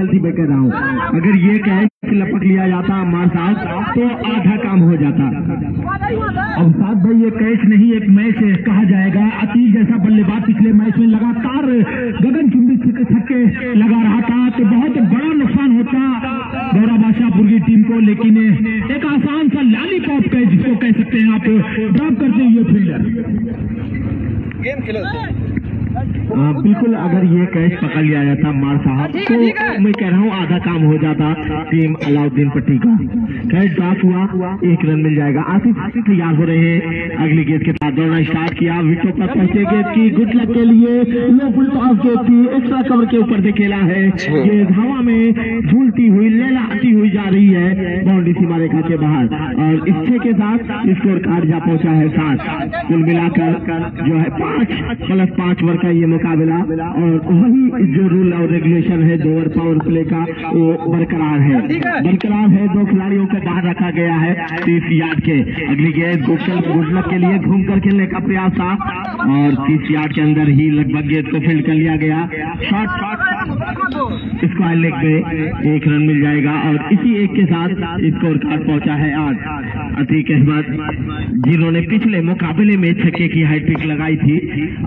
जल्दी में कह रहा। हूँ अगर ये कैच लपक लिया जाता अम्मार साहब तो आधा काम हो जाता। अब साहब भाई, ये कैच नहीं, एक मैच कहा जाएगा। अतीक जैसा बल्लेबाज पिछले मैच में लगातार गगन चुंबी छक्के लगा रहा था तो बहुत बड़ा नुकसान होता गौरा बादशाहपुर की टीम को, लेकिन एक आसान सा लॉलीपॉप कैच जिसको कह सकते हैं आप। ड्रॉप करते हुए फील्डर गेम खेलो। बिल्कुल अगर ये कैच पकड़ लिया जाता मार साहब तो मैं कह रहा हूँ आधा काम हो जाता टीम अलाउद्दीन पट्टी का। कैच ड्रॉप हुआ एक रन मिल जाएगा। आसिफ तैयार हो रहे हैं। अगली गेंद के साथ दौड़ना स्टार्ट किया। विकेट पर पहुँचे गेंद की गुड लक के लिए। लो फुल टॉस गेंद थी एक्स्ट्रा कवर के ऊपर से खेला है। ये हवा में झूलती हुई लहलाती हुई जा रही है। बाउंड्री सीमा रेखा के बाहर। और इच्छे के साथ स्कोर कार्ड जा पहुँचा है सात। कुल मिलाकर जो है पाँच प्लस पाँच ओवर का ये मुकाबला और वही जो रूल और रेगुलेशन है दो ओवर पावर प्ले का, वो बरकरार है। बरकरार है, दो खिलाड़ियों को बाहर रखा गया है, तीस यार्ड के। अगली गेंद गुडलक के लिए घूम कर खेलने का प्रयास था और तीस यार्ड के अंदर ही लगभग गेंद को फ़ील्ड कर लिया गया। शॉट शॉट स्क्वायर लेग पे एक रन मिल जाएगा और इसी एक के साथ स्कोर कार्ड पहुँचा है आज। अतीक अहमद, जिन्होंने पिछले मुकाबले में छक्के की हैट्रिक लगाई थी,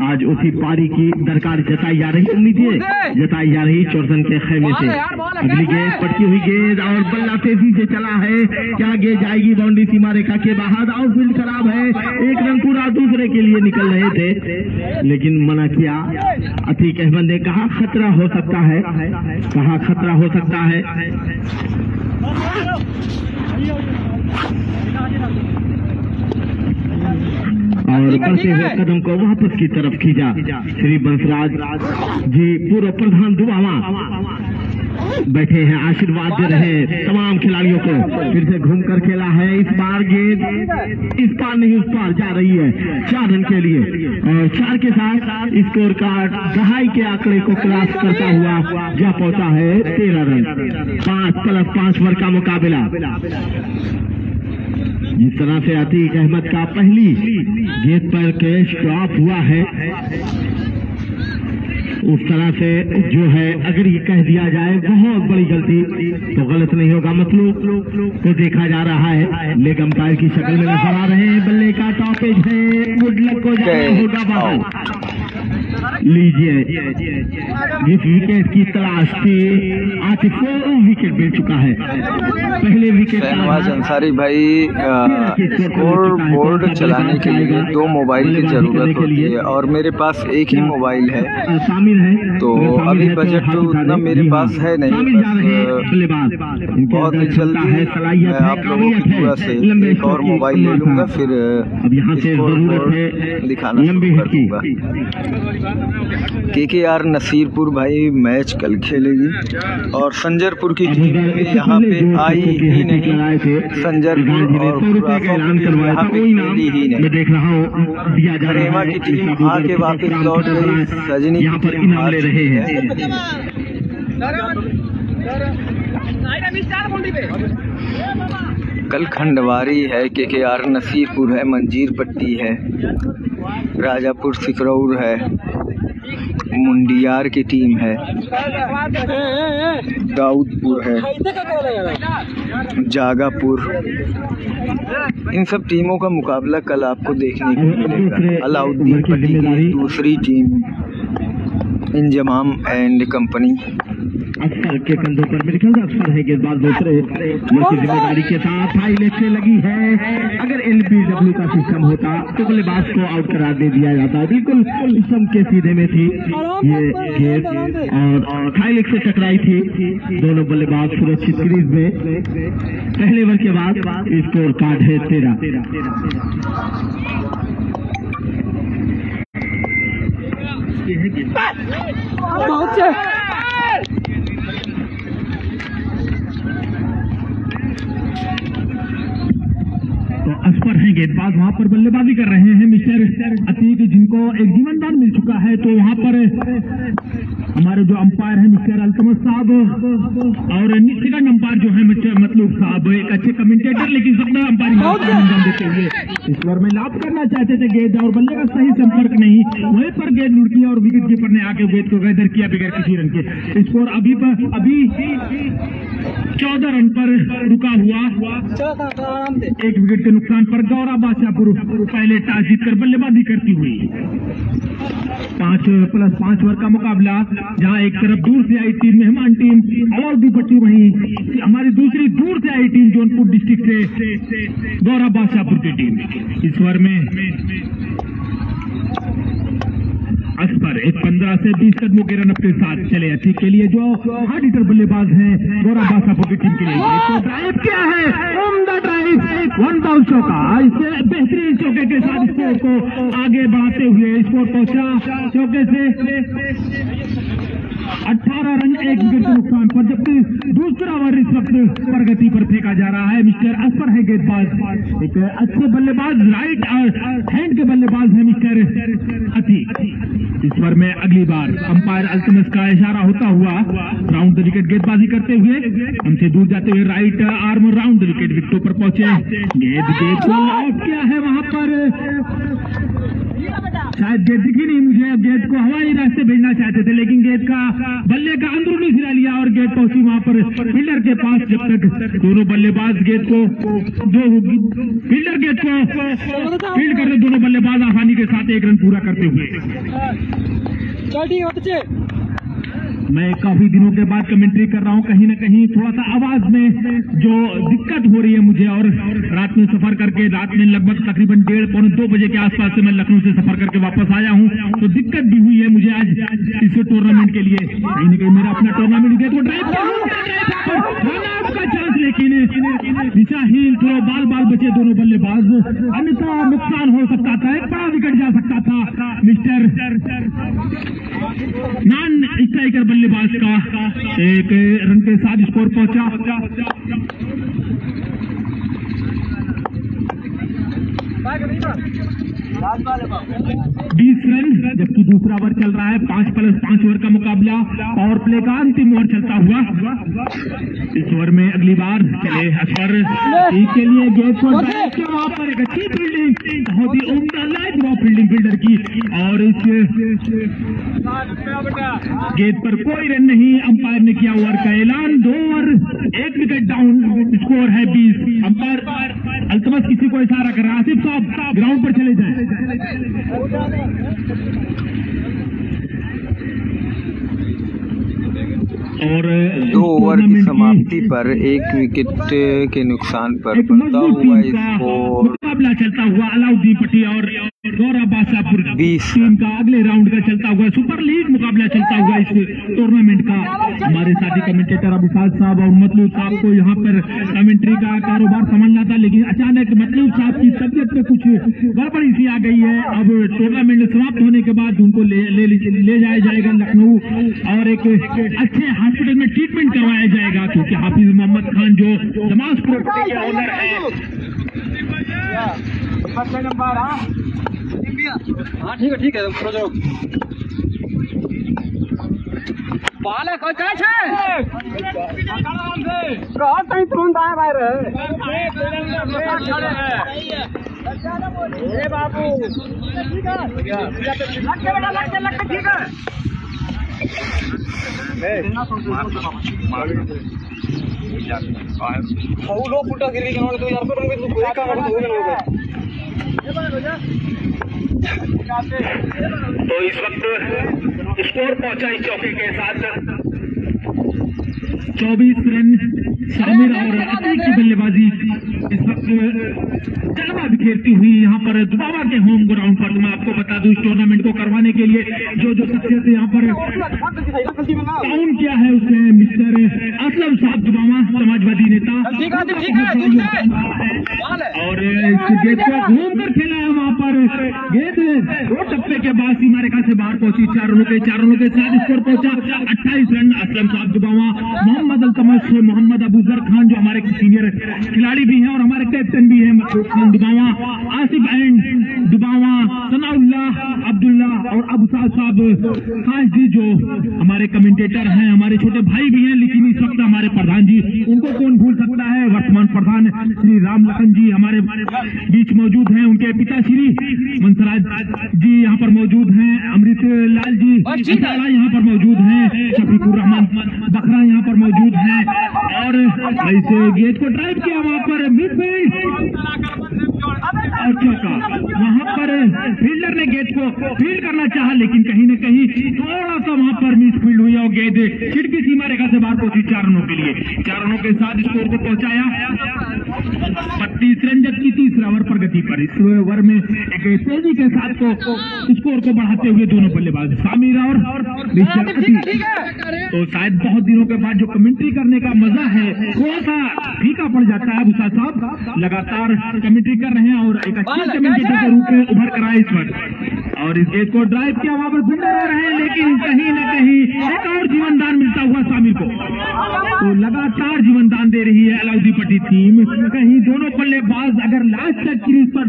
आज उसी पारी की दरकार जताई जा रही उम्मीद है जताई जा रही चौरसन के खेमे से। अगली गेंद पटकी हुई गेंद और बल्ला तेज़ी से चला है। क्या गेंद जाएगी बाउंड्री सीमा रेखा के बाहर? आउटफील्ड खराब है। एक रन पूरा दूसरे के लिए निकल रहे थे। लेकिन मना किया। अतीक अहमद ने कहा खतरा हो सकता है। कहा खतरा हो सकता है। और बढ़ते हुए कदम को वापस की तरफ़ खींचा। श्री बंसराज जी पूर्व प्रधान दुआवा। बैठे हैं आशीर्वाद दे रहे हैं तमाम खिलाड़ियों को। फिर से घूम कर खेला है इस बार गेंद। इस पार नहीं उस पार जा रही है चार रन के लिए। और चार के साथ स्कोर कार्ड दहाई के आंकड़े को क्रॉस करता हुआ जा पहुँचा है तेरह रन। पाँच प्लस पाँच ओवर का मुकाबला। जिस तरह से अतीक अहमद का पहली गेंद पर कैच ड्रॉप हुआ है उस तरह से जो है अगर ये कह दिया जाए बहुत बड़ी गलती तो गलत नहीं होगा मतलब को देखा जा रहा है। लेग अंपायर की शक्ल में नज़र आ रहे हैं बल्ले का टॉपेज है गुड लक को जाना होगा बाहर। लीजिए। जिस विकेट की तलाश थी। आज फोर विकेट मिल चुका है। पहले विकेट शहनवाज अंसारी भाई स्कोर बोर्ड चलाने के लिए दो मोबाइल की ज़रूरत होती है और मेरे पास एक ही मोबाइल है। शामिल है। तो अभी बजट तो उतना मेरे पास है नहीं बहुत ही जल्दी मैं आप लोगों की दुआ से एक और मोबाइल ले लूँगा फिर अब यहाँ से दिखाना शुरू कर की दूँगा। के के आर नसीरपुर भाई मैच कल खेलेगी। और संजरपुर की टीम भी यहाँ पे आई ही नहीं। संजरपुर और ऐलान टीम करवाया यहाँ पे खेली ही नहीं। देख रहा हूँ दिया जा रहा रेमा की टीम आके वापस लौट गई। है। सजनी यहाँ की पर टीम इनाम हार ले रहे है। कल खंडवारी है के के आर नसीरपुर है, मंजीर पट्टी है, राजापुर सिकरौर है, मुंडियार की टीम है, दाऊदपुर है, जागापुर। इन सब टीमों का मुकाबला कल आपको देखने को मिलेगा। अलाउद्दीन पट्टी की दूसरी टीम, इंजमाम एंड कंपनी। अफसर के कंधों पर मेरे ख्याल अफसर है गेंदबाज दूसरे बल्कि ज़िम्मेदारी के साथ हाई लेग लगी है। अगर एलबीडब्ल्यू का सिस्टम होता तो बल्लेबाज को आउट करार दे दिया जाता। बिल्कुल सिस्टम के सीधे में थी। ये गेंद और हाई लेग से टकराई थी। दोनों बल्लेबाज सुरक्षित क्रीज में। पहले ओवर के बाद स्कोर कार्ड है तेरह तो अस्पर हैं गेंदबाज वहाँ पर बल्लेबाजी कर रहे हैं मिस्टर अतीक जिनको एक जीवनदान मिल चुका है तो वहाँ पर हमारे जो अंपायर हैं मिस्टर अल्तमत साहब और सेकंड अंपायर जो है मिस्टर मतलूब साहब एक अच्छे कमेंटेटर लेकिन सबका अंपायर अंजाम देते हुए। इस बार में लाभ करना चाहते थे गेंद और बल्ले का सही संपर्क नहीं वहीं पर गेंद लुढ़की और विकेट कीपर ने आके गेंद को गैदर किया बगैर किसी रन के। स्कोर अभी पर अभी चौदह रन पर रुका हुआ। एक विकेट के नुकसान पर गौरा बादशाहपुर पहले टॉस जीतकर बल्लेबाजी करती हुई। पाँच प्लस पाँच वर्ग का मुकाबला, जहाँ एक तरफ़ दूर से आई टीम मेहमान टीम, और भी पट्टी वहीं हमारी दूसरी दूर से आई टीम जौनपुर डिस्ट्रिक्ट से गौरव बादशाहपुर की टीम। इस ओवर में असफर एक पंद्रह से बीस कदमों के रन अपने साथ चले। अच्छी के लिए जो हार्ड बल्लेबाज है, गौरव बासापुर की टीम के लिए। तो ड्राइव क्या है? ड्राइव वन बाउंड चौका इसे बेहतरीन चौके के साथ स्कोर को आगे बढ़ाते हुए स्कोर पहुँचा। चौके से 18 रन एक विकेट के नुकसान पर, जबकि दूसरा ओवर इस वक्त प्रगति पर फेंका जा रहा है मिस्टर असफर है गेंदबाज। एक अच्छे बल्लेबाज राइट और हैंड के बल्लेबाज है मिस्टर अति। इस पर में अगली बार अंपायर अल्तमस का इशारा होता हुआ राउंड विकेट गेंदबाजी करते हुए हमसे दूर जाते हुए राइट आर्म राउंड विकेट विकेटों पर पहुँचे। गेंद गेंद आउट किया है वहाँ पर। शायद गेंद दिखी नहीं मुझे, अब गेंद को हवाई रास्ते भेजना चाहते थे, लेकिन गेंद का बल्ले का अंदरूनी घिरा लिया और गेट पहुँची वहाँ पर फील्डर के पास जब तक दोनों बल्लेबाज गेट को जो फील्डर गेट को फ़ील्ड करते दोनों बल्लेबाज आसानी के साथ एक रन पूरा करते हुए। मैं काफ़ी दिनों के बाद कमेंट्री कर रहा हूँ, कहीं ना कहीं थोड़ा सा आवाज़ में जो दिक्कत हो रही है मुझे और रात में सफ़र करके, रात में लगभग तकरीबन डेढ़ पौने दो बजे के आसपास से मैं लखनऊ से सफ़र करके वापस आया हूँ तो दिक्कत भी हुई है मुझे आज इस टूर्नामेंट के लिए। कहीं ना कहीं मेरा अपना टूर्नामेंट गया तो ड्राइव चांस लेकिन बाल बाल बचे दोनों बल्लेबाज। अन्यथा नुकसान हो सकता था, एक बड़ा विकेट जा सकता था, मिस्टर नॉन स्ट्राइकर बल्लेबाज का एक रन के साथ स्कोर पहुँचा। बीस रन जबकि दूसरा ओवर चल रहा है पाँच प्लस पाँच ओवर का मुकाबला पावर प्ले का अंतिम ओवर चलता हुआ। इस ओवर में अगली बार चले असफर के लिए गेंद को वहाँ पर एक अच्छी फील्डिंग बहुत ही उम्दा लाइट ड्रॉप फील्डिंग फील्डर की। और इस गेंद पर कोई रन नहीं अंपायर ने किया ओवर का ऐलान। दो ओवर एक विकेट डाउन स्कोर है बीस। अंपायर अल्तमस किसी को इशारा कर रहा आसिफ साहब ग्राउंड पर चले जाए। और दो ओवर की समाप्ति पर एक विकेट के नुकसान पर बनता बढ़ता हुआ इसको स्कोर मुकाबला चलता हुआ अलाउद्दीन पट्टी और गौरव बादशाहपुर टीम का अगले राउंड का चलता हुआ सुपर लीग मुकाबला चलता हुआ इस टूर्नामेंट का। हमारे साथी कमेंटेटर अभिषाद साहब और मतलूब साहब को यहाँ पर कमेंट्री का कारोबार संभालना था लेकिन अचानक मतलूब साहब की तबियत में कुछ गड़बड़ी सी आ गई है। अब टूर्नामेंट समाप्त होने के बाद उनको ले ले, ले जाया जाएगा लखनऊ और एक अच्छे हॉस्पिटल में ट्रीटमेंट करवाया जाएगा क्योंकि हाफिज मोहम्मद खान जो जमाजपुर के ओनर है। हाँ ठीक है ठीक है थोड़ा जाओ पाले और कैसे कहाँ कहीं तुरंत आए भाई ए बाबू लग के बेटा लग के लग के ठीक है। तो इस वक्त स्कोर पहुँचा इस चौके के साथ। चौबीस रन शामिल और अतीक की बल्लेबाजी इस वक्त जलवा बिखेरती हुई यहाँ पर दुबावा के होम ग्राउंड पर। मैं आपको बता दूँ इस को के लिए जो जो शख्सियत यहाँ पर टाउन किया है उसने मिस्टर असलम साहब दुबावा समाजवादी नेता। और गेंद को घूम कर खेला है वहाँ पर। गेंद दो टप्पे के बाद सीमा रेखा से बाहर पहुँची चार रनों के चार रनों के साथ स्कोर पहुँचा अट्ठाईस रन असलम साहब दुबावा मोहम्मद अल्तमश मोहम्मद अबूजर खान जो हमारे सीनियर खिलाड़ी भी हैं और हमारे कैप्टन भी हैं खान दुबावा आसिफ एंड दुबावा सनाउल्लाह अब्दुल्ला और अबू साहब साहब खास जी, जो हमारे कमेंटेटर हैं, हमारे छोटे भाई भी हैं लेकिन इस वक्त हमारे प्रधान जी, उनको कौन भूल सकता है? वर्तमान प्रधान श्री राम लखन जी हमारे बीच मौजूद हैं, उनके पिता श्री मंसराज जी यहाँ पर मौजूद हैं, अमृत लाल जी यहाँ पर मौजूद हैं, शफीकुर रहमान बखरा यहाँ पर मौजूद हैं, और ऐसे गेट को ड्राइव किया वहाँ पर और चौका वहाँ पर फील्डर ने गेट को फ़ील्ड करना चाहा, लेकिन कहीं ना कहीं थोड़ा सा वहाँ पर मिस फ़ील्ड हुई और गए गेंद खिड़की सीमा रेखा से बाहर पहुँची चार रनों के लिए। चार रनों के साथ स्कोर को पहुँचाया। बत्तीस रन जबकि तीसरा इस ओवर में एक तेज़ी के साथ को स्कोर को बढ़ाते हुए दोनों बल्लेबाज सामिर और तो शायद बहुत दिनों के बाद जो कमेंट्री करने का मज़ा है थोड़ा सा फीका पड़ जाता है भूसा साहब। लगातार कमेंट्री कर रहे हैं और एक अच्छे कमेंटेटर के रूप में उभर कर आए इस वक्त। और इस गेट को ड्राइव किया वहाँ पर आ रहे हैं लेकिन कहीं न कहीं एक और जीवन दान मिलता हुआ शामिल को। तो लगातार जीवन दान दे रही है अलाउदी पट्टी टीम कहीं दोनों बल्लेबाज अगर लास्ट तक क्रीज पर।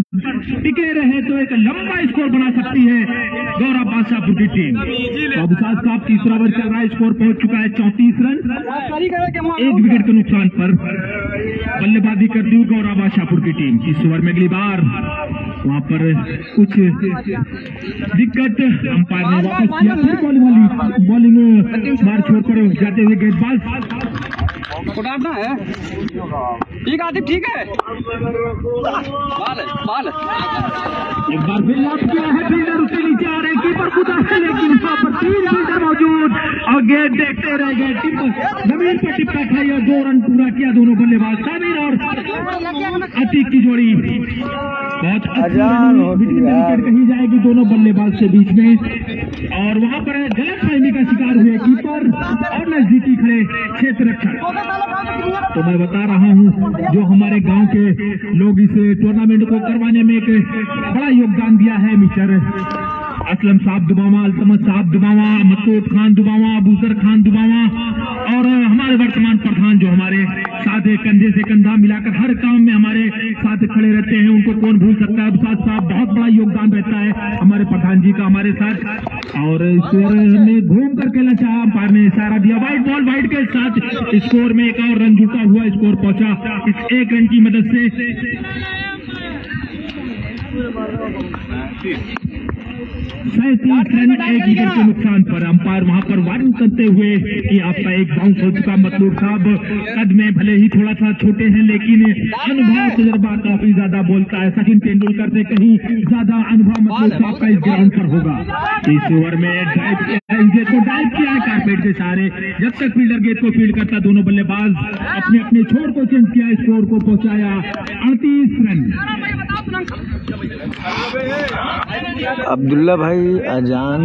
टिके रहे तो एक लंबा स्कोर बना सकती है गौरव बादशाहपुर की टीम। तो अब साहब तीसरा ओवर चल रहा है स्कोर पहुँच चुका है, चौंतीस रन। एक विकेट के नुकसान पर बल्लेबाजी करती हुई गौरव बादशाहपुर की टीम। इस ओवर में अगली बार वहाँ पर कुछ दिक्कत अंपायर ने वापस किया। बॉलिंग बॉलिंग बार छोड़ कर जाते हुए गेंदबाज उठाना है? ठीक है? आतिफ ठीक है बाल बाल एक बार फिर लॉक किया है फील्डर उसके नीचे आ रहे हैं। कीपर कूदा है लेकिन वहाँ पर तीन फील्डर मौजूद। और गेंद देखते रह गए टिप ज़मीन पर टिप्पा खाई और दो रन पूरा किया दोनों बल्लेबाज। सामिर और अतीक की जोड़ी। बहुत अच्छी है। कही जाएगी दोनों बल्लेबाज के बीच में। और वहाँ पर गलत फहमी का शिकार हुए कीपर और नजदीकी खड़े क्षेत्र तो मैं बता रहा हूँ, जो हमारे गाँव के लोग इस टूर्नामेंट को करवाने में एक बड़ा योगदान दिया है, मिस्टर असलम साहब दुबावा अल्तमत साहब दुबावा, मसूद खान दुबावा अबूसर खान दुबावा, और हमारे वर्तमान प्रधान जो हमारे साथ कंधे से कंधा मिलाकर हर काम में हमारे साथ खड़े रहते हैं, उनको कौन भूल सकता है? अबसाद साहब, बहुत बड़ा योगदान रहता है हमारे प्रधान जी का, हमारे साथ। और स्कोर ने घूम करके लचा, अंपायर ने इशारा दिया वाइट बॉल वाइट के साथ स्कोर में एक और रन जुटा हुआ स्कोर पहुँचा, इस एक रन की मदद से। सैंतीस रन एक विकेट के नुकसान पर अंपायर वहाँ पर वार्निंग करते हुए कि आपका एक बाउंस हो चुका मतलूब साहब। कद में भले ही थोड़ा सा छोटे हैं लेकिन अनुभव तजर्बा काफ़ी ज़्यादा बोलता है। सचिन तेंदुलकर से कहीं ज़्यादा अनुभव मतलूब साहब का इस ग्राउंड पर होगा। इस ओवर में ड्राइव किया इस गेंद को ड्राइव किया है कारपेट के सहारे जब तक फील्डर गेट को फ़ील्ड करता दोनों बल्लेबाज अपने अपने छोर को चेंज किया स्कोर को पहुँचाया। अड़तीस रन। अब्दुल्ला भाई अजान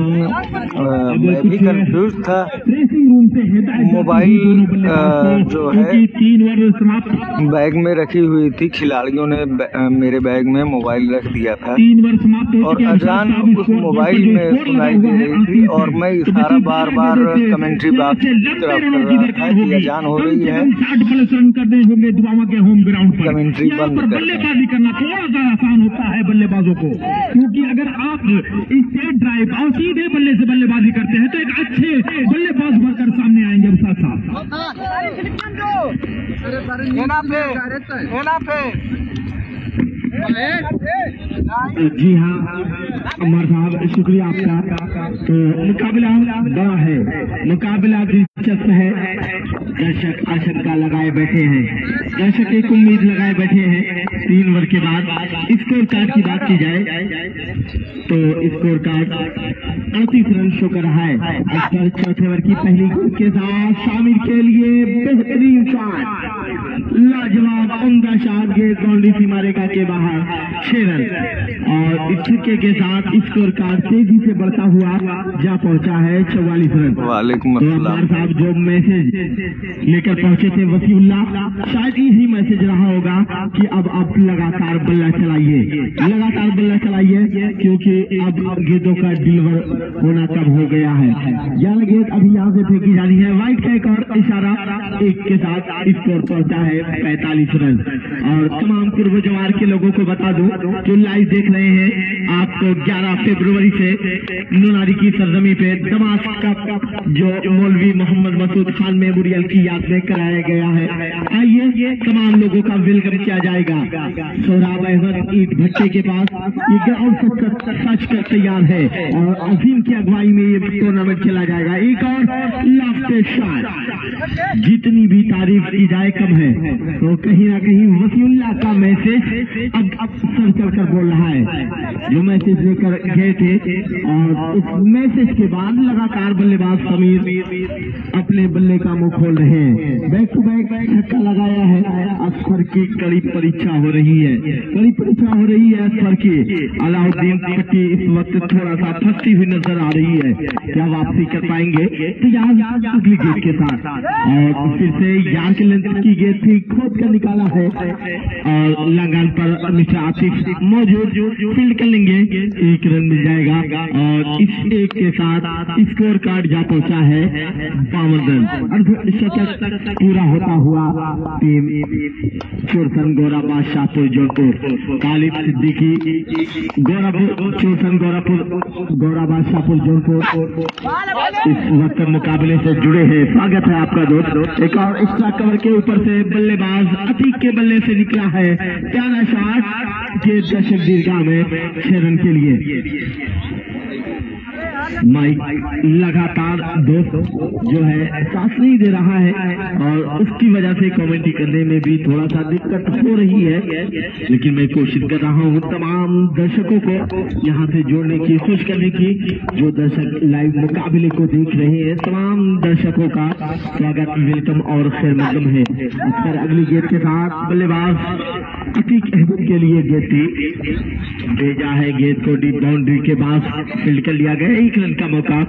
मैं भी कंफ्यूज था। मोबाइल, जो है- बैग में रखी हुई थी। खिलाड़ियों ने मेरे बैग में मोबाइल रख दिया था। और अजान उस मोबाइल में सुनाई दे रही थी और मैं इशारा बार बार कमेंट्री तरफ़ कर रहा था कि अजान हो रही है। कमेंट्री बंद करना थोड़ा सा आसान होता है बल्लेबाजों को। क्योंकि अगर आप स्टेट ड्राइव और सीधे बल्ले से बल्लेबाजी करते हैं तो एक अच्छे बल्लेबाज बनकर सामने आएँगे उस्ताद साहब जी हाँ अमर साहब, शुक्रिया आपका। तो मुकाबला बड़ा है। मुकाबला दिलचस्प है। दर्शक आशंका लगाए बैठे हैं। दर्शक एक उम्मीद लगाए बैठे हैं। तीन ओवर के बाद स्कोर कार्ड की बात की जाए तो स्कोर कार्ड अड़तीस रन शो कर रहा है। चौथे ओवर की पहली गेंद के साथ शामिल के लिए बेहतरीन शॉट लाजवाब उमदा शॉट गेंद बाउंड्री के बाहर छह रन और इस छक्के के साथ स्कोर कार्ड तेज़ी से बढ़ता हुआ जा पहुँचा है चौवालीस रन। वालेकुम तो साहब जो मैसेज लेकर पहुँचे थे वसीउल्ला शायद यही मैसेज रहा होगा कि अब आप लगातार बल्ला चलाइए। लगातार बल्ला चलाइए क्योंकि अब गेंदों का डिलीवर होना तब हो गया है। यह गेंद अभी यहाँ से फेंकी जानी है। वाइट का एक और इशारा एक के साथ स्कोर पहुँचा है पैतालीस रन। और तमाम पूर्व जवार के लोगों को बता दूँ जो लाइव देख रहे हैं आपको 11 फरवरी से नुनारी की सरजमी पे दमाश्क का जो मौलवी मोहम्मद मसूद खान मेमोरियल की याद में कराया गया है। आइए तमाम लोगों का वेलकम किया जाएगा। सोहराब अहमद ईद भट्टे के पास सच कर तैयार है और अजीम की अगुवाई में ये टूर्नामेंट खेला जाएगा। एक और शॉट जितनी भी तारीफ़ की जाए कम है। तो कहीं ना कहीं वसीउल्लाह का मैसेज अब चढ़ कर बोल रहा है। जो मैसेज लेकर गए थे, और उस मैसेज के बाद लगातार बल्लेबाज समीर अपने बल्ले का मुँह खोल रहे हैं। बैक टू बैक धक्का लगाया है। अक्सर की कड़ी परीक्षा हो रही है। कड़ी परीक्षा हो रही है अक्सर की। अलाउद्दीन पट्टी इस वक्त थोड़ा सा फंसती हुई नज़र आ रही है। क्या वापसी कर पाएँगे? अगली के साथ। और फिर से यहाँ के लेंथ की गेट थी, खोद कर निकाला है। और लंगान पर मिस्टर आतिफ मौजूद फ़ील्ड कर लेंगे एक रन मिल जाएगा और इस एक के साथ स्कोर कार्ड जा पहुँचा है बावन रन। अर्धशतक पूरा होता हुआ टीम चोरसन गौरा बादशाहपुर जौनपुर। तालिब सिद्दीकी गौरापुर चोरसन गौरापुर गौरा शाहपुर, जौनपुर। इस वक्त मुकाबले से जुड़े हैं। स्वागत है आपका दोस्त। एक और एक्स्ट्रा कवर के ऊपर से बल्लेबाज अतीक के बल्ले से निकला है। प्यारा शॉट के दशक दीर्घा में रन के लिए। माइक लगातार दोस्त जो है साथ नहीं दे रहा है और उसकी वजह से कमेंट्री करने में भी थोड़ा सा दिक्कत हो रही है। लेकिन मैं कोशिश कर रहा हूँ तमाम दर्शकों को यहाँ से जोड़ने की खुश करने की, जो दर्शक लाइव मुकाबले को देख रहे हैं, तमाम दर्शकों का स्वागत, वेलकम और खैर मकदम है। अक्सर अगली गेट के साथ बल्लेबाज अतीक अहमद के लिए गेट भेजा है गेट को डीप बाउंड्री के बाद फ़ील्ड कर लिया गया। एक रन का मौका।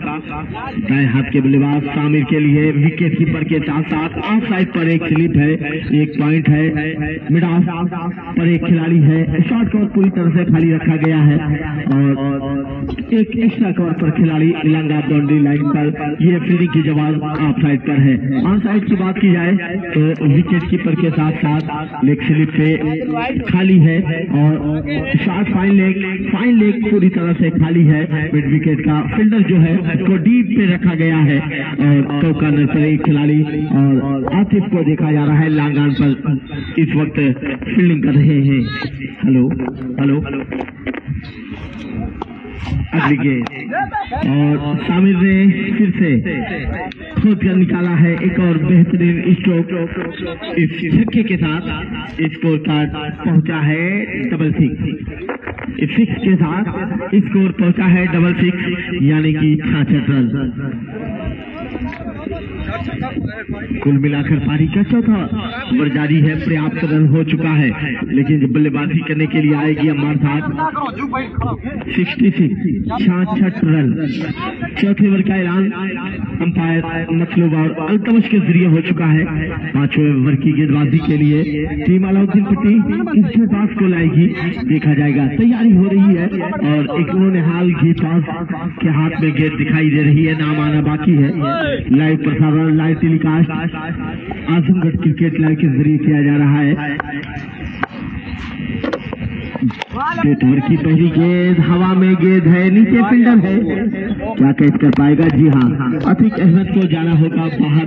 दाएँ हाथ के बल्लेबाज शामिर के लिए विकेट कीपर के साथ साथ ऑफ़ साइड पर एक स्लिप है, एक पॉइंट है। मिड ऑफ़ पर एक खिलाड़ी है। शॉर्ट कवर पूरी तरह से खाली रखा गया है। और एक एक्स्ट्रा कवर पर खिलाड़ी लंगा बाउंड्री लाइन पर ये फील्डिंग की जवाब ऑफ़ साइड पर है। ऑन साइड की बात की जाए तो विकेट कीपर के साथ साथ लेग स्लिप पे खाली है और short fine leg fine leg पूरी तरह से खाली है। मिड विकेट का फील्डर जो है, उसको डीप पे रखा गया है। और चौका एक खिलाड़ी और आतिफ को देखा जा रहा है लांगान पर। इस वक्त फील्डिंग कर रहे हैं। हेलो हेलो अगली और शामिर ने फिर से। खोद कर निकाला है एक और बेहतरीन स्ट्रोक इस छक्के के साथ स्कोर कार्ड पहुँचा है डबल सिक्स इस सिक्स के साथ स्कोर पहुँचा है डबल सिक्स यानी कि छाछ रन। कुल मिलाकर पारी का चौथा ओवर जारी है, पर्याप्त रन हो चुका है। लेकिन बल्लेबाजी करने के लिए आएगी हमारे साथ, सिक्सटी सिक्स, छाछठ रन। चौथे ओवर का ऐलान, अंपायर मतलूब और अल्तमश के ज़रिए हो चुका है। पाँचवें ओवर की गेंदबाजी के लिए टीम अलाउद्दीन पट्टी किसके पास को लाएगी। देखा जाएगा, तैयारी हो रही है और एक उन्होंने हाल गीताज के हाथ में गेंद दिखाई दे रही है नाम आना बाकी है। लाइव प्रसारण live telecast Azamgarh cricket live के ज़रिए किया जा रहा है। ओवर की पहली गेंद, हवा में गेंद है, नीचे फील्डर है। क्या कैच कर पाएगा? जी हाँ। अतिक अहमद को जाना होगा बाहर।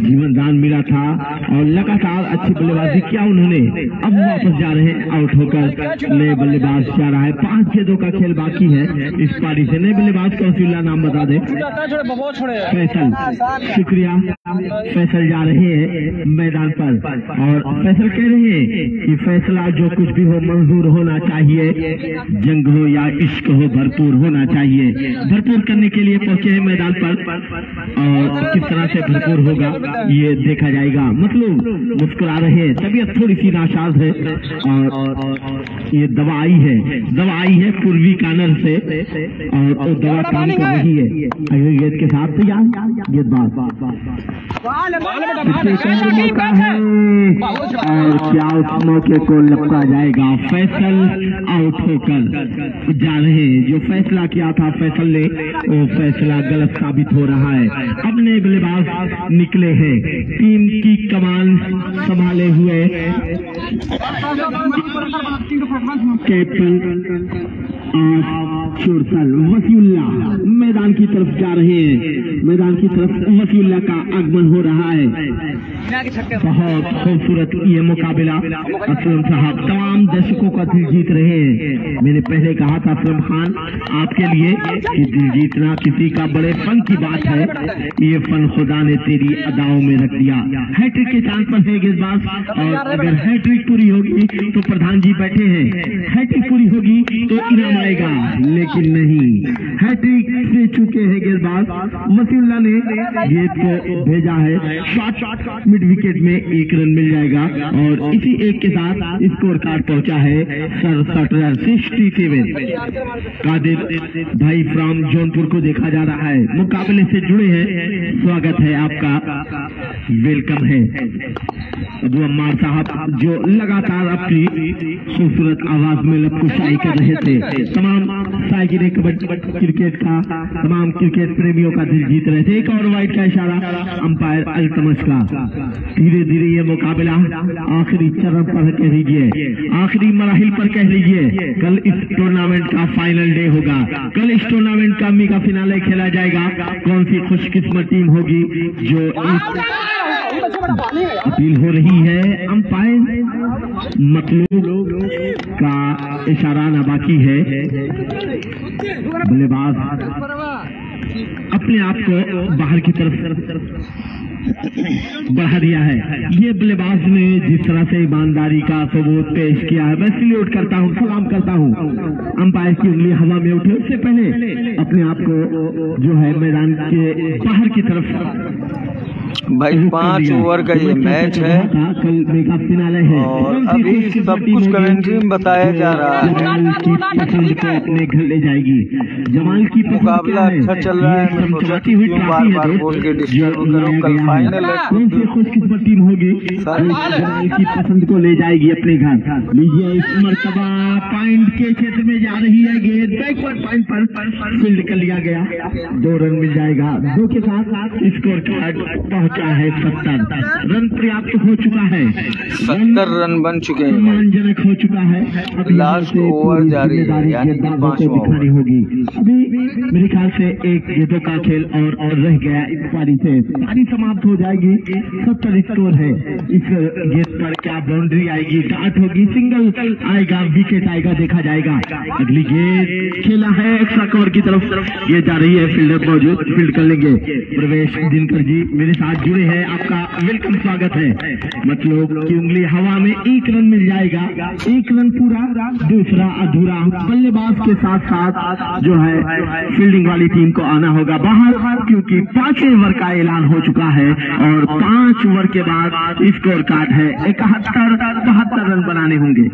जीवन दान मिला था और लगातार अच्छी बल्लेबाजी किया उन्होंने। अब वापस जा रहे हैं, आउट होकर। नए बल्लेबाज जा रहा है। पाँच छह दो का खेल बाकी है। इस पारी से नए बल्लेबाज का वसीला नाम बता दे। फैसल। शुक्रिया। फैसल जा रहे हैं मैदान पर। और फैसल कह रहे हैं कि फैसला जो कुछ भी हो, मंजूर होना चाहिए। जंग हो या इश्क हो, भरपूर होना चाहिए। भरपूर करने के लिए पहुँचे हैं मैदान पर। और किस तरह से भरपूर होगा, ये देखा जाएगा। मतलब मुस्कुरा रहे हैं। तबीयत थोड़ी सी नाशाज है। और ये दवा आई है। दवा आई है पूर्वी कानर से। और दवा काम कर रही है। गेंद के साथ तैयार। मौका है। और क्या उस मौके को लपका जाएगा? फैसल आउट होकर जा रहे हैं। जो फैसला किया था, फैसल ने, वो फैसला गलत साबित हो रहा है। अब नए बल्लेबाज निकले हैं। टीम की कमान संभाले हुए कैप्टन चुरसल वसीउल्ला मैदान की तरफ़ जा रहे हैं। मैदान की तरफ़ वसीउल्ला का आगमन हो रहा है। बहुत खूबसूरत ये मुकाबला असलम साहब तमाम दर्शकों का दिल जीत रहे हैं। मैंने पहले कहा था, असलम खान, आपके लिए कि दिल जीतना किसी का बड़े फन की बात है। ये फन खुदा ने तेरी अदाओं में रख दिया। हैट्रिक के चाँद पर है गेंदबाज और अगर हैट्रिक पूरी होगी तो प्रधान जी बैठे हैं। हैट्रिक पूरी होगी तो इनाम आएगा, लेकिन नहीं। हैट्रिक से चुके हैं गेंदबाज। मसीउल्ला ने गेंद को भेजा है। शॉट मिड विकेट में एक रन मिल जाएगा। और इसी एक के साथ स्कोर कार्ड पहुँचा है सड़सठ रन सिक्सटी सेवन कादिर भाई फ्रॉम जौनपुर को देखा जा रहा है। मुकाबले से जुड़े हैं। स्वागत है आपका। वेलकम है। अबू अम्मार साहब, जो लगातार अपनी खूबसूरत आवाज़ में लपकुशाई कर रहे थे। तमाम साइकिल क्रिकेट का, तमाम क्रिकेट प्रेमियों का दिल जीत रहे थे। एक और वाइट का इशारा अंपायर अल्तमश का धीरे धीरे ये मुकाबला आखिरी चरण पर कह लीजिए, आखिरी मराहिल पर कह लीजिए, कल इस टूर्नामेंट का फाइनल डे होगा। कल इस टूर्नामेंट का मेगा फिनाले खेला जाएगा। कौन सी खुशकिस्मत टीम होगी जो अपील हो रही है? अंपायर मतलूब का इशारा ना बाकी है। बल्लेबाज अपने आप को बाहर की तरफ़ बढ़ा दिया है। ये बल्लेबाज ने जिस तरह से ईमानदारी का सबूत पेश किया है मैं सल्यूट करता हूँ सलाम करता हूँ। अंपायर की उंगली हवा में उठे उससे पहले अपने आप को जो है मैदान के बाहर की तरफ़ भाई पाँच ओवर का ये मैच है। है। और अभी सब कुछ कमेंट्री में बताया जा रहा है। पसंद को अपने घर ले जाएगी। जमाल की मुकाबला अच्छा चल रहा है मैं सोचा क्यों बार बार बोल के डिस्टर्ब करो कल है। कौन सी खुशकिस्मत टीम होगी। सर। की पसंद को ले जाएगी अपने घर। लीजिए इस मरतबा। पॉइंट के क्षेत्र में जा रही है गेंद। बैकवर्ड पॉइंट पर फ़ील्ड कर लिया गया। दो रन मिल जाएगा। दो के साथ स्कोर कार्ड पहुँचा है सत्तर। रन पर्याप्त हो चुका है। सत्तर रन बन चुके हैं। सम्मानजनक हो चुका है। लास्ट ओवर जारी है, यानी दिखानी होगी। अभी मेरे ख्याल से एक गेंदों का खेल और और रह गया इस पारी से। पारी समाप्त हो जाएगी, सत्तर स्कोर है। इस गेंद पर क्या बाउंड्री आएगी? डाट होगी सिंगल आएगा विकेट आएगा, देखा जाएगा। अगली गेंद खेला है एक्स्ट्रा कवर की तरफ़। ये जा रही है फील्डर मौजूद फ़ील्ड कर लेंगे। प्रवेश दिनकर जी मेरे साथ जुड़े हैं, आपका वेलकम स्वागत है। मतलब की उंगली हवा में एक रन मिल जाएगा, एक रन पूरा, दूसरा अधूरा। बल्लेबाज के साथ साथ जो है फील्डिंग वाली टीम को आना होगा बाहर, क्योंकि पाँचवें ओवर का ऐलान हो चुका है। और पाँच ओवर के बाद स्कोर कार्ड है। इकहत्तर बहत्तर रन बनाने होंगे।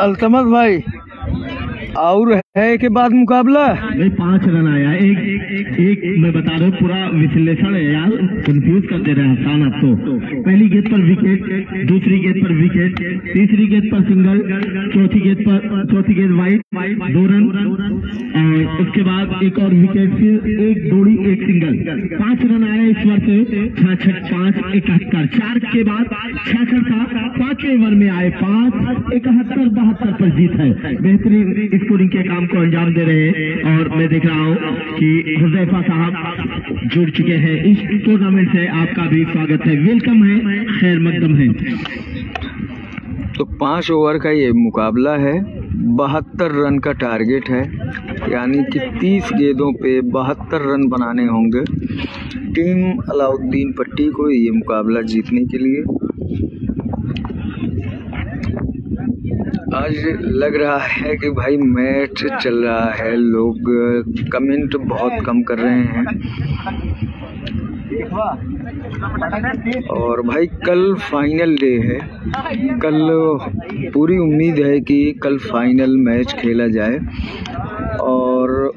अल्तमत भाई। और है के बाद मुकाबला? नहीं पाँच रन आया। एक एक, एक मैं बता रहा हूँ पूरा विश्लेषण है यार। कंफ्यूज कर दे रहे हैं हसान आप तो। पहली गेंद पर विकेट दूसरी गेंद पर विकेट तीसरी गेंद पर सिंगल चौथी गेंद पर चौथी गेंद वाइट दो रन। और उसके बाद एक और विकेट फिर एक जोड़ी एक सिंगल पाँच रन आया इस बार से। छाछठ पाँच इकहत्तर। चार के बाद छाछठ था पाँचवें ओवर में आए पाँच। इकहत्तर बहत्तर पर जीत है। बेहतरीन स्कोरिंग के काम को अंजाम दे रहे हैं और मैं देख रहा हूँ कि हुजैफा साहब जुड़ चुके हैं। इस टूर्नामेंट से आपका भी स्वागत है। वेलकम है। खैर मकदम है। तो पाँच ओवर का ये मुकाबला है। बहत्तर रन का टारगेट है। यानी कि तीस गेंदों पे बहत्तर रन बनाने होंगे। टीम अलाउद्दीन पट्टी को ये मुकाबला जीतने के लिए। आज लग रहा है कि भाई मैच चल रहा है। लोग कमेंट बहुत कम कर रहे हैं। और भाई कल फाइनल डे है। कल पूरी उम्मीद है कि कल फाइनल मैच खेला जाए। और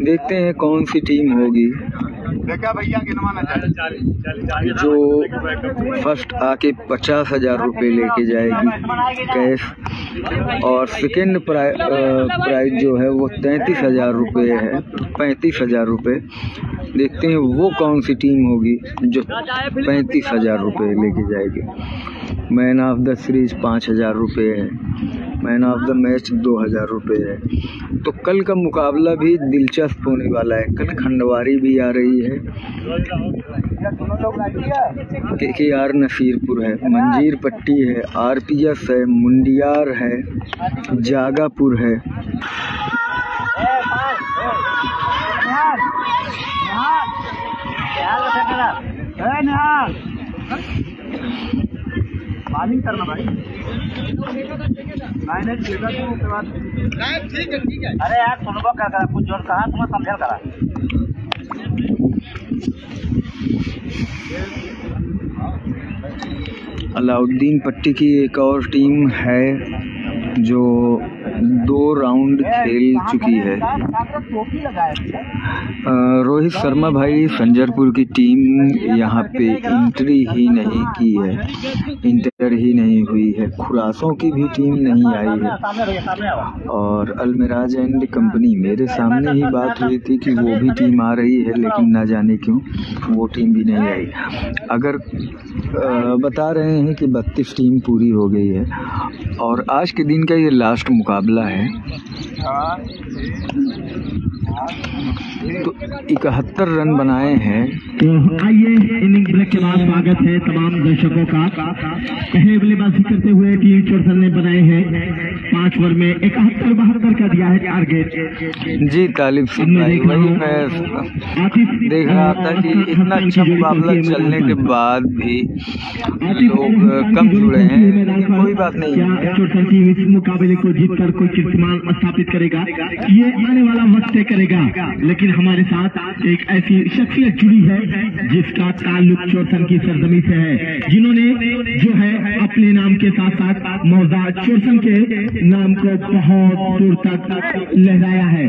देखते हैं कौन सी टीम होगी। जो फ़र्स्ट आके पचास हज़ार रुपये लेके जाएगी। कैश। और सेकेंड प्राइज जो है वो तैंतीस हज़ार रुपये है। पैंतीस हज़ार रुपये देखते हैं वो कौन सी टीम होगी जो पैंतीस हज़ार रुपये लेके जाएगी। मैन ऑफ़ द सीरीज़ पाँच हज़ार रुपये है। मैन ऑफ़ द मैच दो हज़ार रुपये है। तो कल का मुकाबला भी दिलचस्प होने वाला है। कल खंडवारी भी आ रही है। के के आर नसीरपुर है, मंजीर पट्टी है आर पी एस है, मुंडियार है, जागापुर है। बालिंग करना भाई। तो उसके बाद। अरे यार सुनबो क्या करा कुछ ज़ोर कहा तुम्हें समझल करा। अलाउद्दीन पट्टी की एक और टीम है जो दो राउंड खेल चुकी है। रोहित शर्मा भाई संजरपुर की टीम यहाँ पे एंट्री ही नहीं की है। इंटर ही नहीं हुई है। खुरासों की भी टीम नहीं आई है। और अलमिराज एंड कंपनी मेरे सामने ही बात हुई थी कि वो भी टीम आ रही है लेकिन ना जाने क्यों वो टीम भी नहीं आई। अगर बता रहे हैं कि बत्तीस टीम पूरी हो गई है। और आज के दिन का ये लास्ट मुकाबला है। तो इकहत्तर रन बनाए हैं। तो आइए इनिंग ब्रेक के बाद स्वागत है तमाम दर्शकों का। पहले बल्लेबाजी करते हुए टीम चौधर ने बनाए हैं पाँच ओवर में इकहत्तर बहत्तर का दिया है टारगेट। जी तालिब सिंह देख रहा वही मैं देख रहा था कि इतना अच्छा मुकाबला चलने के बाद भी लोग कम जुड़े हैं लेकिन कोई बात नहीं। क्या चौधर टीम इस मुकाबले को जीतकर कोई कीर्तिमान स्थापित करेगा। ये आने वाला वक्त तय करेगा। लेकिन हमारे साथ एक ऐसी शख्सियत जुड़ी है, जिसका ताल्लुक चौरसन की सरजमी से है, जिन्होंने जो है अपने नाम के साथ साथ मौजा चौरसन के नाम को बहुत दूर तक लहराया है।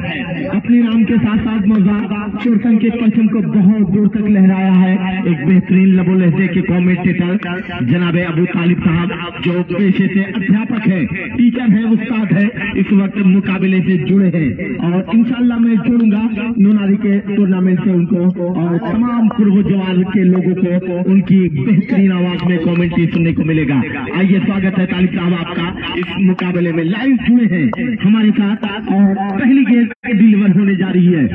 अपने नाम के साथ साथ मौजा चौरसन के परचम को बहुत दूर तक लहराया है। एक बेहतरीन लबो लहजे के कॉमेंटेटर जनाब अबू तालिब साहब, जो पेशे से अध्यापक है टीचर है, उस्ताद है। इस वक्त मुकाबले से जुड़े हैं। और इंशाल्लाह मैं जोड़ूँगा नोनारी के टूर्नामेंट से उनको और तमाम पूर्व जवान के लोगों को उनकी बेहतरीन आवाज़ में कमेंट्री सुनने को मिलेगा। आइए स्वागत है तालिब साहब आपका। इस मुकाबले में लाइव जुड़े हैं हमारे साथ और पहली गेंद डिलीवर होने जा रही है।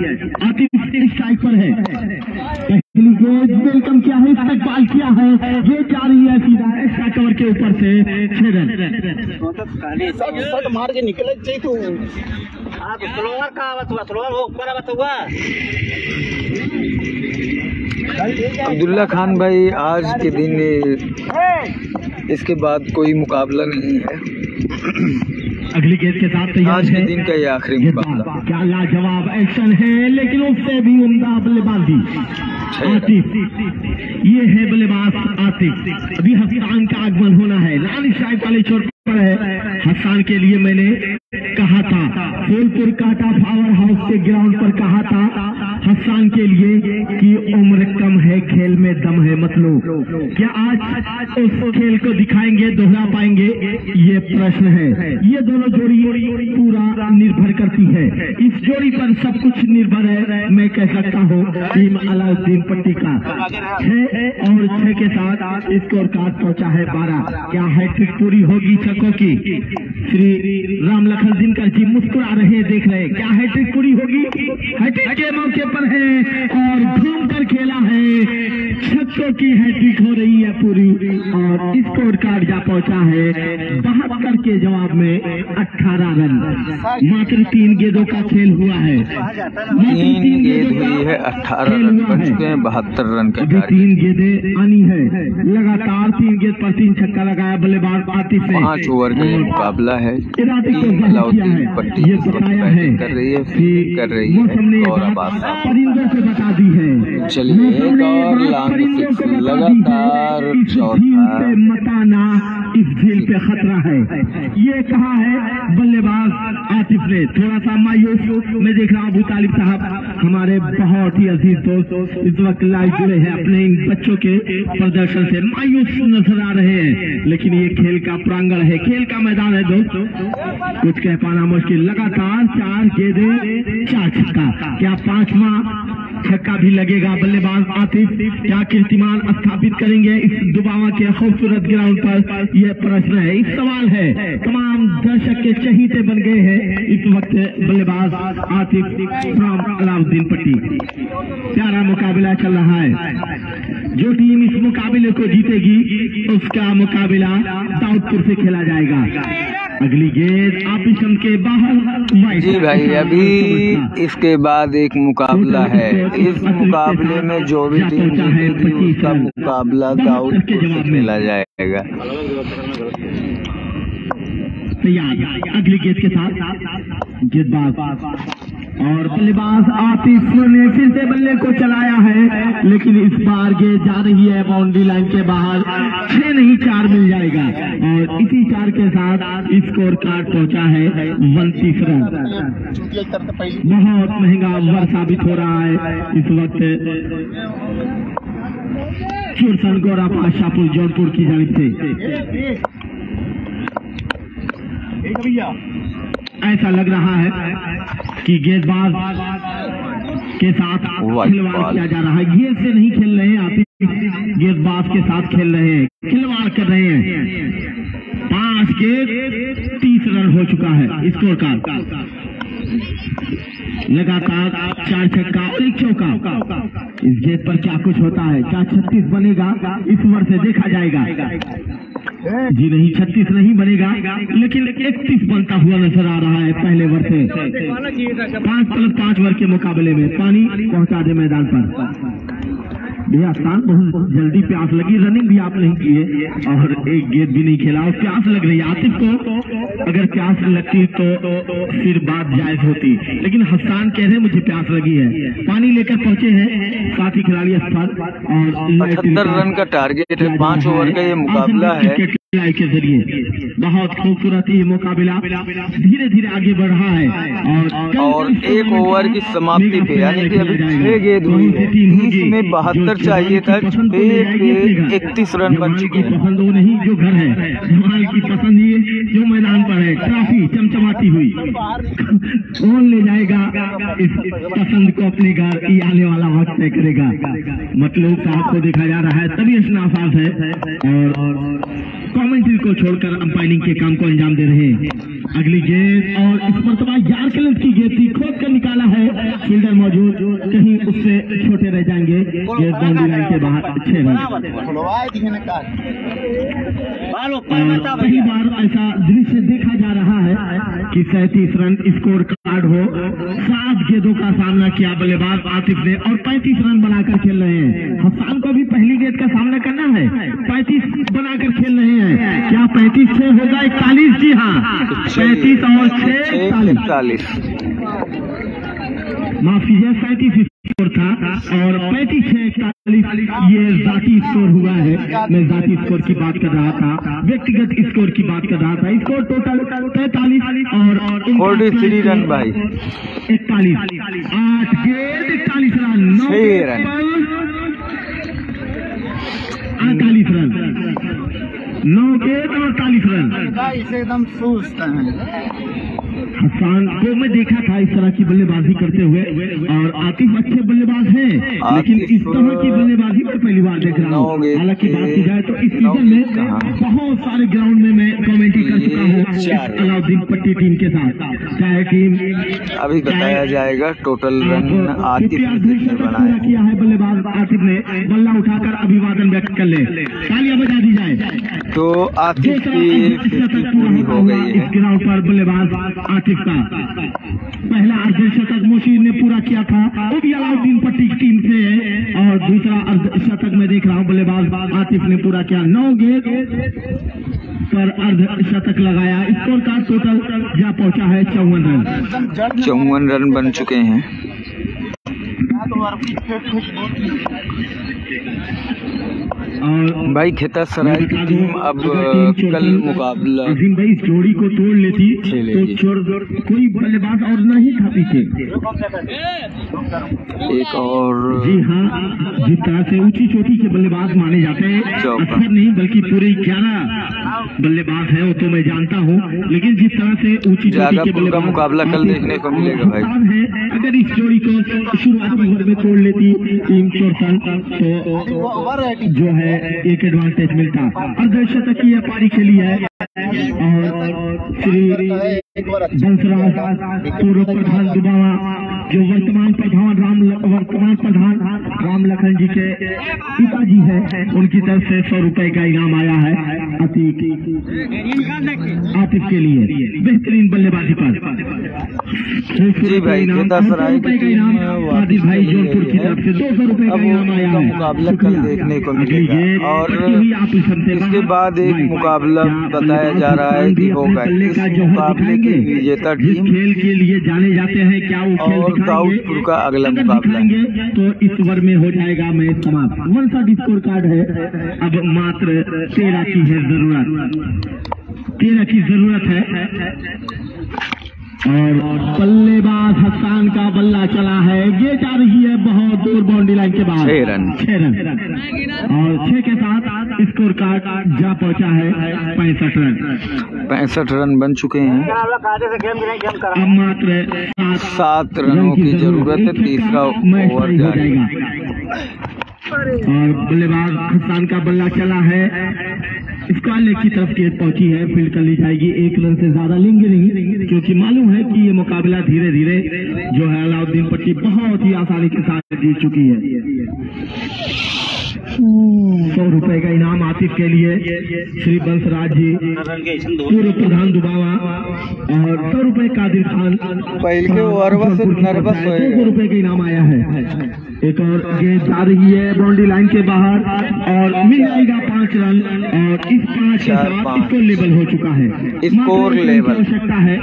आतिफ स्ट्राइक पर है। वेलकम किया है? इस्तेकबाल किया है? ये जा रही है सीधा एक्स्ट्रा कवर के ऊपर से। छह रन सब शर्ट मार के निकले चाहिए तू। तो स्लोअर का आवत हुआ स्लोअर वो ऊपर आवत हुआ। अब्दुल्ला खान भाई आज के दिन इसके बाद कोई मुकाबला नहीं है। अगली गेंद के साथ तैयार आज के है। दिन का ये आखिरी मुकाबला। क्या लाजवाब एक्शन है लेकिन उससे भी उमदा बल्लेबाजी। आतिफ ये है बल्लेबाज आतिफ। अभी हसान का आगमन होना है। लाल साहिब वाले चोट पर है। हसान के लिए मैंने कहा था। फूलपुर काटा पावर हाउस के ग्राउंड पर कहा था हसान के लिए कि उम्र कम है, खेल में दम है मतलब क्या आज उस खेल को दिखाएँगे, दोहरा पाएँगे? ये प्रश्न है। ये दोनों जोड़ी पूरा निर्भर करती है। इस जोड़ी पर सब कुछ निर्भर है, मैं कह सकता हूँ, टीम अलाउद्दीन पट्टी का। छह और छह के साथ स्कोर कार्ड पहुँचा है बारह। क्या हैट्रिक पूरी होगी छक्कों की? श्री राम लखन दिनकर जी मुस्कुरा रहे हैं देख रहे हैं। क्या हैट्रिक पूरी होगी? हैट्रिक के मौके पर है और घूम कर खेला है। छक्कों की हैट्रिक हो रही है पूरी और स्कोर कार्ड जा पहुँचा है बहत्तर के जवाब में अठारह रन। मात्र तीन गेंदों का खेल हुआ है। तीन गेंद हुई का है अट्ठारह खेल रन हुआ बन। चुके हैं बहत्तर रन का अभी तीन गेंदें आनी है। लगातार तीन गेंद पर तीन छक्का लगाया बल्लेबाज आतिफ पाँच ओवर का मुकाबला है। अलाउद्दीन पट्टी ये बताया है कर रही है कर रही है और बात आबाद परिंदों से बता दी है। चलिए, एक और लॉन्ग लगातार चौथा। झील पे मत आना इस झील पे खतरा है। ये कहा है? बल्लेबाज आतिफ ने। थोड़ा सा मायूस। मैं देख रहा हूँ अबू तालिब साहब। हमारे बहुत ही अज़ीज़ दोस्त इस वक्त लाइव जुड़े हैं अपने इन बच्चों के प्रदर्शन से। मायूस नज़र आ रहे हैं। लेकिन ये खेल का प्रांगण है। खेल का मैदान है दोस्तों। कुछ कह पाना मुश्किल। लगातार चार गेंदे, चार छक्का। क्या पांचवा छक्का भी लगेगा। बल्लेबाज आतिफ क्या कीर्तिमान स्थापित करेंगे इस दुबावा के खूबसूरत ग्राउंड पर? यह प्रश्न है, इस सवाल है। तमाम दर्शक के चहीते बन गए हैं। इस वक्त बल्लेबाज आतिफ फ्रॉम अलाउद्दीन पट्टी। प्यारा मुकाबला चल रहा है। जो टीम इस मुकाबले को जीतेगी, उसका मुकाबला दाऊदपुर से खेला जाएगा। अगली गेंद आपिशम के बाहर जी भाई अभी इसके बाद एक मुकाबला है। इस मुकाबले में जो भी टीम जीतेगी उसका मुकाबला के से खेला जाएगा। तैयार। अगली गेंद के साथ। गेंदबाज और बल्लेबाज आतिफ ने फिर से बल्ले को चलाया है, लेकिन इस बार गेंद जा रही है बाउंड्री लाइन के बाहर। छह नहीं, चार मिल जाएगा। और इसी चार के साथ स्कोर कार्ड पहुँचा है उनतीस रन। बहुत महँगा ओवर साबित हो रहा है इस वक्त। चुरसन गौरा पाशापुर, जौनपुर की जानिब से ऐसा लग रहा है कि गेंदबाज के साथ खिलवाड़ किया जा रहा है। गेंद से नहीं खेल रहे हैं आप गेंदबाज के साथ खेल रहे हैं खिलवाड़ कर रहे हैं। पाँच गेंद तीस रन हो चुका है स्कोर का लगातार चार छक्का और एक चौका। इस गेंद पर क्या कुछ होता है? क्या छत्तीस बनेगा? इस उम्र से देखा जाएगा। जी नहीं छत्तीस नहीं बनेगा लेकिन इकतीस बनता हुआ नज़र आ रहा है पहले वर्ष में। पाँच प्लस पाँच वर्ष के मुकाबले में पानी पहुँचा दे मैदान पर। भैया स्थान बहुत जल्दी प्यास लगी रनिंग भी आप नहीं किए। और एक गेंद भी नहीं खेला। और प्यास लग रही है। आतिफ को अगर प्यास लगती तो फिर बात जायज़ होती। लेकिन हसान कह रहे मुझे प्यास लगी है। पानी लेकर पहुँचे हैं साथी खिलाड़ी स्थल और पचहत्तर रन का टारगेट है। पाँच ओवर का ये मुकाबला है। के ज़रिए। बहुत खूबसूरत ये मुकाबला धीरे धीरे आगे बढ़ रहा है। और और एक ओवर की समाप्ति पे यानी कि अभी छह गेंद हुई है में बहत्तर चाहिए था छह इकतीस रन बन चुके हैं। पसंद वो नहीं जो घर है। जमाल की पसंद ये जो मैदान पर है ट्रॉफी चमचमाती हुई। कौन ले जाएगा इस पसंद को अपने घर ये आने वाला वक्त तय करेगा। मतलब साहब को देखा जा रहा है तभी नासाज है। और कमेंट्री को छोड़कर अंपायरिंग के काम को अंजाम दे रहे हैं। अगली गेंद और इस मरतबा यार के की गेंद थी। खोद कर निकाला है। फील्डर मौजूद कहीं उससे छोटे रह जाएँगे। गेंद बाउंड्री लाइन के बाहर अच्छे रन। पहली बार ऐसा दृश्य देखा जा रहा है कि सैतीस रन स्कोर कार्ड हो। सात गेंदों का सामना किया बल्लेबाज आतिफ ने और पैंतीस रन बनाकर खेल रहे हैं। हसान को भी पहली गेंद का सामना करना है। पैंतीस बनाकर खेल रहे हैं। क्या पैंतीस छह होगा इकतालीस? जी हाँ। पैंतीस और छह इकतालीस। माफ़ी है सैंतीस स्कोर था और पैंतीस छह इकतालीस ये जाती स्कोर हुआ है। मैं जाती स्कोर की बात कर रहा था। व्यक्तिगत स्कोर की बात कर रहा था। स्कोर टोटल पैंतालीस और रन भाई। इकतालीस। आठ गेंद इकतालीस रन नौ रन। अड़तालीस रन। नौ गेंद अड़तालीस रन एकदम सुस्त हसान को मैं देखा था इस तरह की बल्लेबाजी करते हुए और आतिफ अच्छे बल्लेबाज हैं लेकिन इस तरह की बल्लेबाजी मैं पहली बार देख रहा हूँ। हालाँकि बात की जाए तो इस सीज़न में बहुत सारे ग्राउंड में मैं अलाउद्दीन पट्टी टीम के साथ। टीम अभी बताया जाएगा टोटल रन आतिफ ने किया है बल्लेबाज आतिफ ने बल्ला उठाकर अभिवादन व्यक्त कर ले। तालियाँ बजा दी जाए। तो आतिफ की पूरी हो गई है। ग्राउंड पर बल्लेबाज आतिफ का। पहला अर्धशतक मुशीर ने पूरा किया था वो भी अलाउद्दीन पट्टी की टीम से है। और दूसरा अर्धशतक में देख रहा हूँ बल्लेबाज आतिफ ने पूरा किया। नौ गेंद पर अर्धशतक लगाया। स्कोर का टोटल जा पहुँचा है चौवन रन? चौवन रन बन चुके हैं। और भाई खेता सराय की टीम अब कल मुकाबला अजीम भाई इस जोड़ी को तोड़ लेती तो। छोड़ कोई बल्लेबाज और नहीं था पीछे एक और जी हाँ जिस तरह से ऊँची चोटी के बल्लेबाज माने जाते हैं अक्सर नहीं बल्कि पूरे ग्यारह बल्लेबाज है वो तो मैं जानता हूँ लेकिन जिस तरह से ऊँची चोटी के बल्लेबाज मुकाबला कल देखने को मिलेगा भाई। है अगर इस जोड़ी को शुरुआती ओवर में तोड़ लेती टीम चोरसन तो जो है एक एडवांटेज मिलता। अर्धशतक की यह पारी खेली है। और श्री बंसराज पूर्व प्रधान दुबावा जो वर्तमान प्रधान राम वर्तमान प्रधान राम लखन जी के पिताजी है उनकी तरफ़ से सौ रुपए का इनाम आया है अतीक आतिफ के लिए। बेहतरीन बल्लेबाजी पर। जी भाई, जौनपुर की तरफ़ से दो सौ रुपए का इनाम आया है। मुकाबला कल देखने को मिलेगा। और इसके बाद एक मुकाबला बताया जा रहा है कि होगा इस मुकाबले की? विजेता टीम खेल के लिए जाने जाते हैं क्या वो खेल और दाऊदपुर का अगला मुकाबला। तो इस ओवर में हो जाएगा मैं समाप्त वन सा स्कोर कार्ड है। अब मात्र तेरह की है ज़रूरत। तेरह की ज़रूरत है। और बल्लेबाज हसान का बल्ला चला है। ये जा रही है बहुत दूर बाउंड्री लाइन के बाद। छह रन। छह रन। और छह के साथ स्कोर कार्ड जा पहुँचा है पैंसठ रन। पैंसठ रन बन चुके हैं। अब मात्र सात रनों की ज़रूरत है। तीसरा ओवर जाएगा। और बल्लेबाज हसान का बल्ला चला है। स्क्वायर लेग की तरफ़ गेंद पहुँची है फ़ील्ड कर ली जाएगी। एक रन से ज़्यादा लेंगे नहीं क्योंकि मालूम है कि ये मुकाबला धीरे धीरे जो है अलाउद्दीन पट्टी बहुत ही आसानी के साथ जीत चुकी है। सौ रुपए का इनाम आतिफ के लिए श्री बंसराज जी पूर्व प्रधान दुबावा और सौ रुपए कादिर खान पहले नर्वस सौ रुपए का इनाम आया है। एक और गेंद जा रही है बाउंड्री लाइन के बाहर और मिल जाएगा पाँच रन और इस पाँच के साथ स्कोर लेवल हो चुका है। स्कोर लेवल हो सकता है।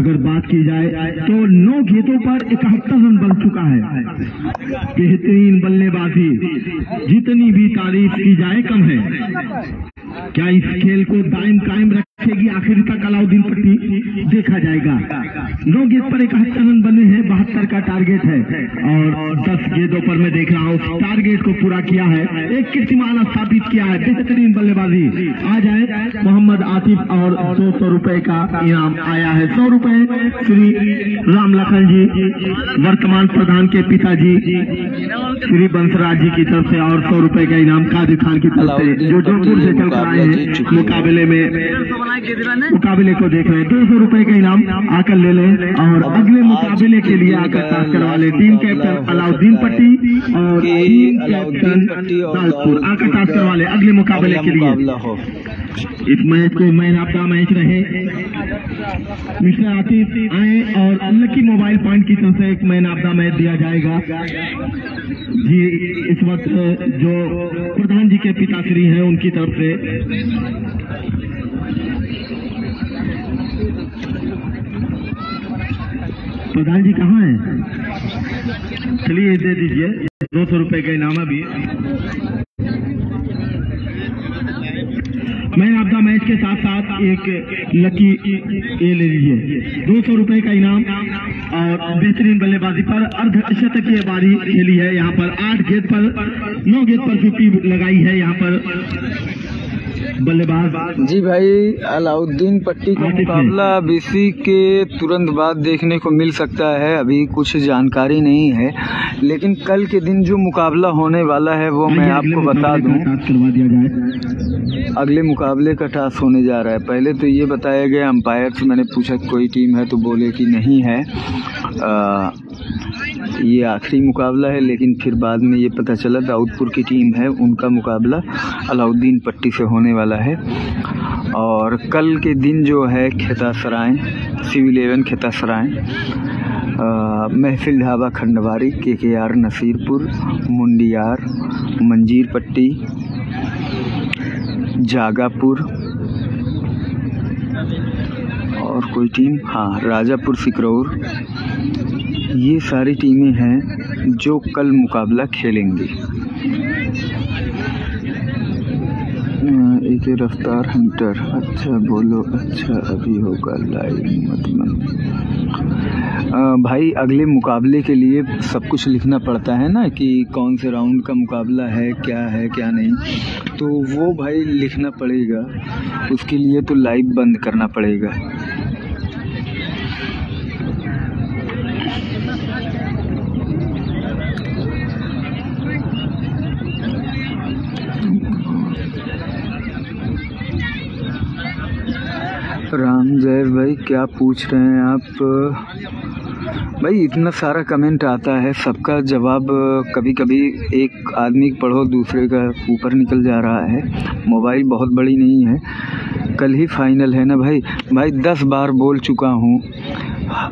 अगर बात की जाए तो नौ गेंदों पर इकहत्तर रन बन चुका है। बेहतरीन बल्लेबाजी। जितनी भी तारीफ़ की जाए कम है। क्या इस खेल को दायम कायम रखेगी आखिर तक अलाउद्दीन पट्टी? देखा जाएगा। नौ गेंद पर इकहत्तर रन बने हैं, बहत्तर का टारगेट है। और दस गेंदों पर मैं देख रहा हूँ टारगेट को पूरा किया है। एक कीर्तिमान स्थापित किया है, बेहतरीन बल्लेबाजी। आ जाए मोहम्मद आतिफ और दो सौ रुपए का इनाम आया है। सौ रुपए, श्री राम लखन जी, वर्तमान प्रधान के पिताजी, श्री बंसराज जी की तरफ़ से और सौ रुपए का इनाम कादिर खान की तरफ़ से, जो जोधपुर से चल आए हैं मुकाबले में। मुकाबले को देख रहे हैं। दो सौ रुपए का इनाम आकर ले लें और अगले मुकाबले के लिए आकर पास करवा लें। टीम कैप्टन अलाउद्दीन पट्टी और टीम कैप्टन आकर पास करवा लें अगले मुकाबले के लिए। इस मैच को मैन ऑफ़ द मैच रहे। मिस्टर आतिफ आए और लकी मोबाइल पॉइंट की तरफ़ से एक मैन ऑफ़ द मैच दिया जाएगा। जी इस वक्त जो प्रधान जी के पिताश्री हैं उनकी तरफ़ से प्रधान जी कहाँ हैं? चलिए दे दीजिए। दो सौ रुपए का इनाम अभी। मैं आपका मैच के साथ साथ एक लकी ये ले लीजिए। दो सौ रुपए का इनाम और बेहतरीन बल्लेबाजी पर अर्धशतकीय बारी खेली है। यहाँ पर आठ गेंद पर, नौ गेंद पर फिफ्टी लगाई है। यहाँ पर बल्लेबाज। जी भाई अलाउद्दीन पट्टी का मुकाबला अब इसी के तुरंत बाद देखने को मिल सकता है अभी कुछ जानकारी नहीं है। लेकिन कल के दिन जो मुकाबला होने वाला है वो मैं आपको बता दूँ। अगले मुकाबले का टास्क होने जा रहा है। पहले तो ये बताया गया अंपायर से मैंने पूछा कोई टीम है? तो बोले कि नहीं है। आ, ये आखिरी मुकाबला है लेकिन फिर बाद में ये पता चला दाऊदपुर की टीम है उनका मुकाबला अलाउद्दीन पट्टी से होने वाला है। और कल के दिन जो है खेता सराय सिविल एवन खेता सराय महफिल ढाबा खंडवारी के के आर नसीरपुर, मुंडियार मंजीर पट्टी जागापुर और कोई टीम? हाँ राजापुर, सिकरौर। ये सारी टीमें हैं जो कल मुकाबला खेलेंगे। एक रफ्तार हंटर। अच्छा बोलो अच्छा अभी होगा लाइव मत मन भाई, अगले मुकाबले के लिए सब कुछ लिखना पड़ता है ना कि कौन से राउंड का मुकाबला है, क्या है, क्या नहीं। तो वो भाई लिखना पड़ेगा। उसके लिए तो लाइव बंद करना पड़ेगा। राम जय भाई, क्या पूछ रहे हैं आप? भाई, इतना सारा कमेंट आता है, सबका जवाब कभी कभी एक आदमी पढ़ो, दूसरे का ऊपर निकल जा रहा है। मोबाइल बहुत बड़ी नहीं है। कल ही फाइनल है ना भाई? भाई, दस बार बोल चुका हूँ।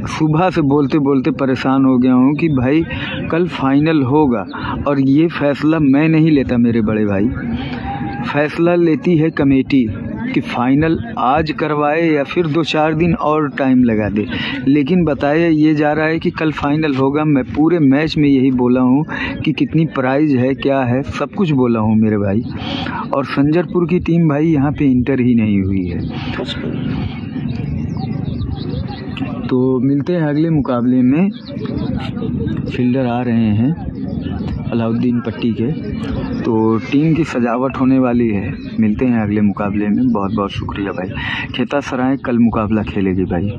सुबह से बोलते बोलते परेशान हो गया हूँ कि भाई, कल फाइनल होगा। और ये फैसला मैं नहीं लेता मेरे बड़े भाई। फैसला लेती है कमेटी। कि फाइनल आज करवाए या फिर दो चार दिन और टाइम लगा दे। लेकिन बताया ये जा रहा है कि कल फाइनल होगा। मैं पूरे मैच में यही बोला हूँ कि कितनी प्राइज है, क्या है, सब कुछ बोला हूँ मेरे भाई। और संजरपुर की टीम भाई यहाँ पे इंटर ही नहीं हुई है। तो मिलते हैं अगले मुकाबले में। फील्डर आ रहे हैं। अलाउद्दीन पट्टी के। तो टीम की सजावट होने वाली है। मिलते हैं अगले मुकाबले में। बहुत बहुत शुक्रिया भाई। खेता सराय, कल मुकाबला खेलेगी भाई।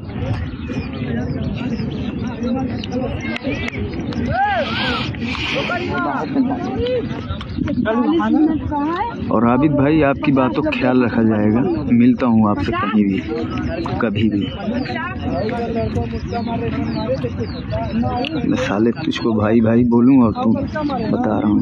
और आबिद भाई, आपकी बातों का ख्याल रखा जाएगा। मिलता हूँ आपसे कहीं भी, कभी भी। मैं साले तुझको भाई भाई बोलूँ और तू बता रहा हूँ।